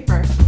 Paper.